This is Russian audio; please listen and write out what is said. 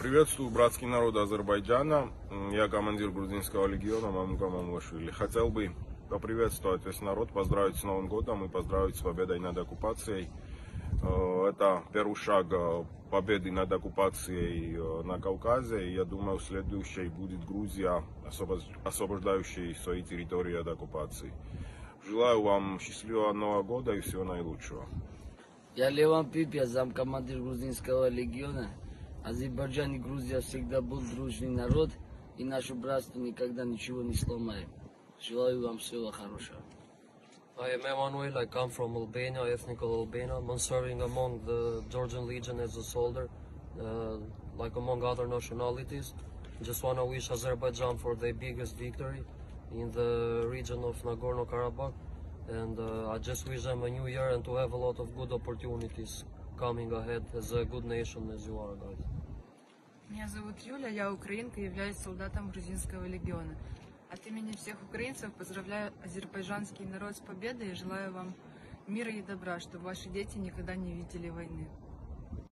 Приветствую братский народ Азербайджана. Я командир грузинского легиона Мамука Мамуашвили. Хотел бы поприветствовать весь народ, поздравить с Новым годом и поздравить с победой над оккупацией. Э, Это первый шаг э, победы над оккупацией э, на Кавказе. Я думаю, следующей будет Грузия, освобож- освобождающая свои территории от оккупации. Желаю вам счастливого Нового года и всего наилучшего. Я Леван Пипя, замкомандир грузинского легиона. Азербайджан и Грузия всегда был дружный народ, и наше братство никогда ничего не сломаем. Желаю вам всего хорошего. I am Emanuel. I come from Albania, ethnical Albania. I'm serving among the Georgian Legion as a soldier, uh, like among other nationalities. Just want to wish Azerbaijan for their biggest victory in the region of Nagorno-Karabakh. And uh, I just wish them a new year and to have a lot of good opportunities Coming ahead as a good nation as you are, guys. Меня зовут Юля, я украинка, являюсь солдатом грузинского легиона. От имени всех украинцев поздравляю азербайджанский народ с победой и желаю вам мира и добра, чтобы ваши дети никогда не видели войны.